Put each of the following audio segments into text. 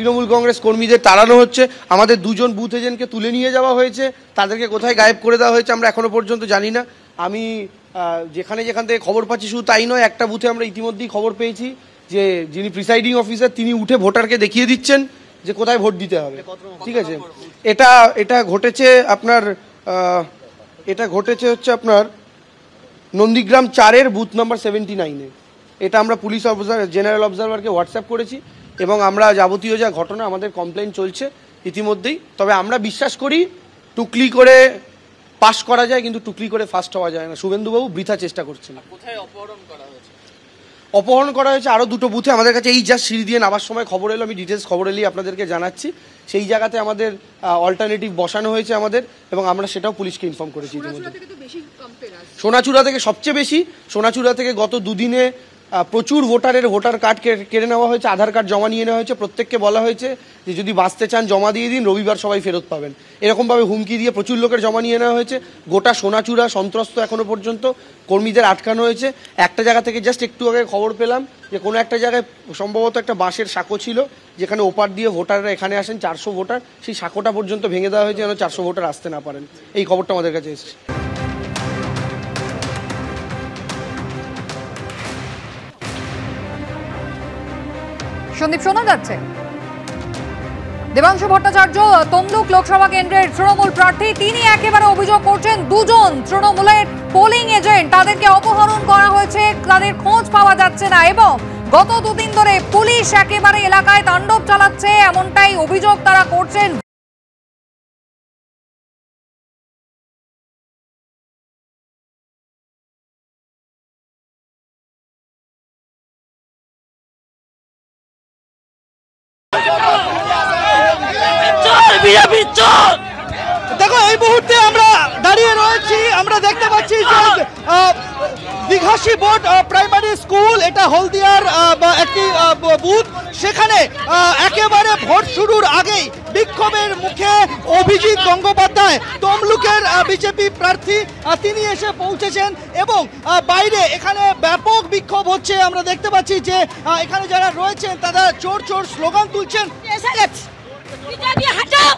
তৃণমূল কংগ্রেস কর্মীদের তাড়ানো হচ্ছে। আমাদের দুজন বুথ এজেন্টকে তুলে নিয়ে যাওয়া হয়েছে। তাদেরকে কোথায় গায়েব করে দেওয়া হয়েছে আমরা এখনও পর্যন্ত জানি না। আমি যেখানে যেখান থেকে খবর পাচ্ছি শুধু তাই নয়, একটা বুথে আমরা ইতিমধ্যেই খবর পেয়েছি যে যিনি প্রিসাইডিং অফিসার তিনি উঠে ভোটারকে দেখিয়ে দিচ্ছেন যে কোথায় ভোট দিতে হবে। ঠিক আছে? এটা এটা ঘটেছে আপনার এটা ঘটেছে হচ্ছে আপনার নন্দীগ্রাম চারের বুথ নাম্বার সেভেন্টি নাইনে এটা আমরা পুলিশ অবজার জেনারেল অবজারভারকে হোয়াটসঅ্যাপ করেছি। এবং আমরা যাবতীয় যা ঘটনা আমাদের কমপ্লেন চলছে ইতিমধ্যেই। তবে আমরা বিশ্বাস করি টুকলি করে পাস করা যায় কিন্তু টুকলি করে ফার্স্ট হওয়া যায় না। শুভেন্দুবাবু বৃথা চেষ্টা করছেন। অপহরণ করা হয়েছে? আরও দুটো বুথে। আমাদের কাছে এই জাস্ট সিঁড়ি দিয়ে নামার সময় খবর এলো আমি ডিটেলস খবর এলেই আপনাদেরকে জানাচ্ছি। সেই জায়গাতে আমাদের অল্টারনেটিভ বসানো হয়েছে আমাদের এবং আমরা সেটাও পুলিশকে ইনফর্ম করেছি ইতিমধ্যে। থেকে তো বেশি কম্পেয়ার আসছে। সোনাচূড়া থেকে সবচেয়ে বেশি সোনাচূড়া থেকে গত দুদিনে প্রচুর ভোটারের ভোটার কার্ড কেড়ে নেওয়া হয়েছে, আধার কার্ড জমা নিয়ে নেওয়া হয়েছে, প্রত্যেককে বলা হয়েছে যে যদি বাঁচতে চান জমা দিয়ে দিন, রবিবার সবাই ফেরত পাবেন। এরকমভাবে হুমকি দিয়ে প্রচুর লোকের জমা নিয়ে নেওয়া হয়েছে। গোটা সোনাচূড়া, সন্ত্রস্ত এখনও পর্যন্ত কর্মীদের আটকানো হয়েছে। একটা জায়গা থেকে জাস্ট একটু আগে খবর পেলাম যে কোনো একটা জায়গায় সম্ভবত একটা বাঁশের সাঁকো ছিল, যেখানে ওপার দিয়ে ভোটাররা এখানে আসেন, চারশো ভোটার, সেই সাঁকোটা পর্যন্ত ভেঙে দেওয়া হয়েছে যেন চারশো ভোটার আসতে না পারেন। এই খবরটা আমাদের কাছে এসেছে। সন্দীপ শোনা যাচ্ছে। দেবাংশু ভট্টাচার্য, তমলুক লোকসভা কেন্দ্রের তৃণমূল প্রার্থী, তিনি একেবারে অভিযোগ করছেন, দুজন তৃণমূলের পোলিং এজেন্ট তাদেরকে অপহরণ করা হয়েছে, তাদের খোঁজ পাওয়া যাচ্ছে না এবং গত দুদিন ধরে পুলিশ একেবারে এলাকায় তাণ্ডব চালাচ্ছে, এমনটাই অভিযোগ তারা করছেন। দেখো এই মুহূর্তে আমরা দাঁড়িয়ে রয়েছি আমরা দেখতে পাচ্ছি যে দীঘাসী বোর্ড প্রাইমারি স্কুল এটা হলদিয়ার একটি বুথ। সেখানে একেবারে ভোট শুরুর আগেই বিক্ষোভের মুখে অভিজিৎ গঙ্গোপাধ্যায় তমলুকের বিজেপি প্রার্থী তিনি এসে পৌঁছেছেন এবং বাইরে এখানে ব্যাপক বিক্ষোভ হচ্ছে। আমরা দেখতে পাচ্ছি যে এখানে যারা রয়েছেন তারা চোর চোর স্লোগান তুলছেন। এসে গেছে। বিজেপি হাঁটাও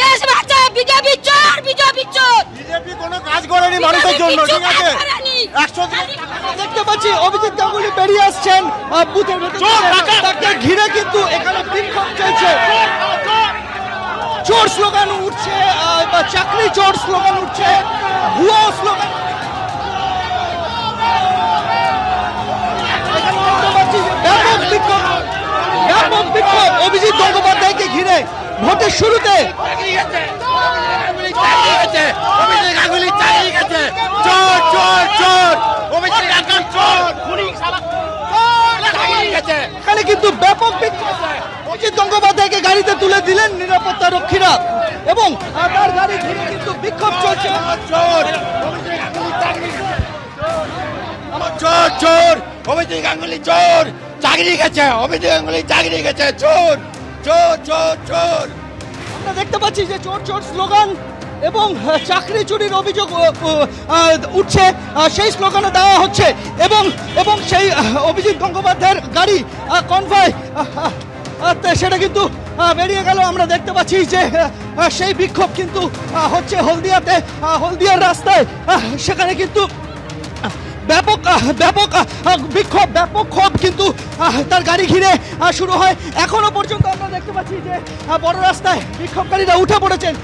দেশ বাঁচাও বিজেপি চোর বিজেপি চোর। বিজেপি কোনো কাজ করেনি মানুষের জন্য ঠিক আছে? দেখতে পাচ্ছি অভিজিৎ গাঙ্গুলি বেরিয়ে আসছেন বুথের ভেতর তাকে ঘিরে কিন্তু এখানে বিক্ষোভ চলছে। চোর স্লোগান উঠছে বা চাকরি চোর স্লোগান উঠছে ভুয়ো স্লোগান। এখানে দেখতে পাচ্ছি যে ব্যাপক বিক্ষোভ ব্যাপক বিক্ষোভ অভিজিৎ গঙ্গোপাধ্যায়কে ঘিরে ভোটের শুরুতে এখানে কিন্তু ব্যাপক অজিত গঙ্গোপাধ্যায়কে গাড়িতে তুলে দিলেন নিরাপত্তা রক্ষীরা এবং তার গাড়ি ঘিরে কিন্তু বিক্ষোভ চলছে। চোর চোর অভিজিৎ গাঙ্গুলি চোর, চাকরি গেছে, অভিজিৎ গাঙ্গুলি চাকরি গেছে, চোর। চোর চোর চোর। আমরা দেখতে পাচ্ছি যে চোর চোর স্লোগান এবং চাকরি চুরির অভিযোগ উঠছে। সেই স্লোগানও দেওয়া হচ্ছে এবং এবং সেই অভিজিৎ গঙ্গোপাধ্যায়ের গাড়ি কনভয় সেটা কিন্তু বেরিয়ে গেল। আমরা দেখতে পাচ্ছি যে সেই বিক্ষোভ কিন্তু হচ্ছে হলদিয়াতে হলদিয়ার রাস্তায় সেখানে কিন্তু ব্যাপক বিক্ষোভ, ব্যাপক ক্ষোভ কিন্তু তার গাড়ি ঘিরে শুরু হয়। এখনও পর্যন্ত আমরা দেখতে পাচ্ছি যে বড় রাস্তায় বিক্ষোভকারীরা উঠে পড়েছেন।